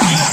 peace.